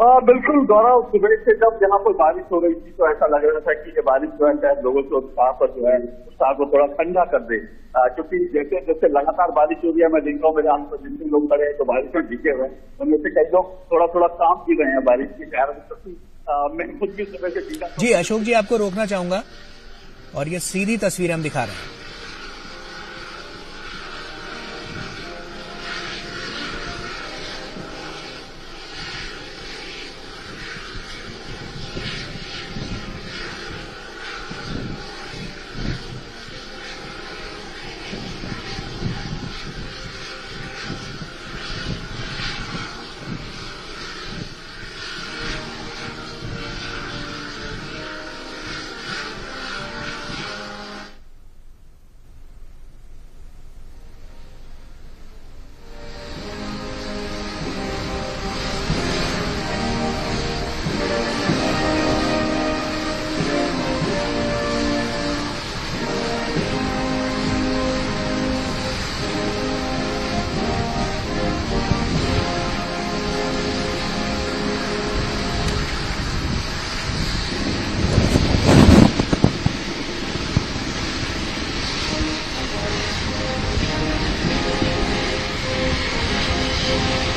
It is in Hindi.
हाँ बिल्कुल गौरव सुबह से जब यहाँ पर बारिश हो रही थी तो ऐसा लग रहा था कि ये बारिश जो है शायद लोगों के उत्साह पर जो है उत्साह को थोड़ा ठंडा कर दे। आ, क्योंकि जैसे जैसे लगातार बारिश हो रही है मैं दिन में जहाँ पर जितने लोग खड़े हैं तो बारिश में भीगे हुए हैं। उनमें से कई लोग थोड़ा थोड़ा काम की रहे हैं बारिश के कारण। मैं खुद भी सुबह से जी अशोक जी आपको रोकना चाहूँगा और ये सीधी तस्वीर हम दिखा रहे हैं। Thank you.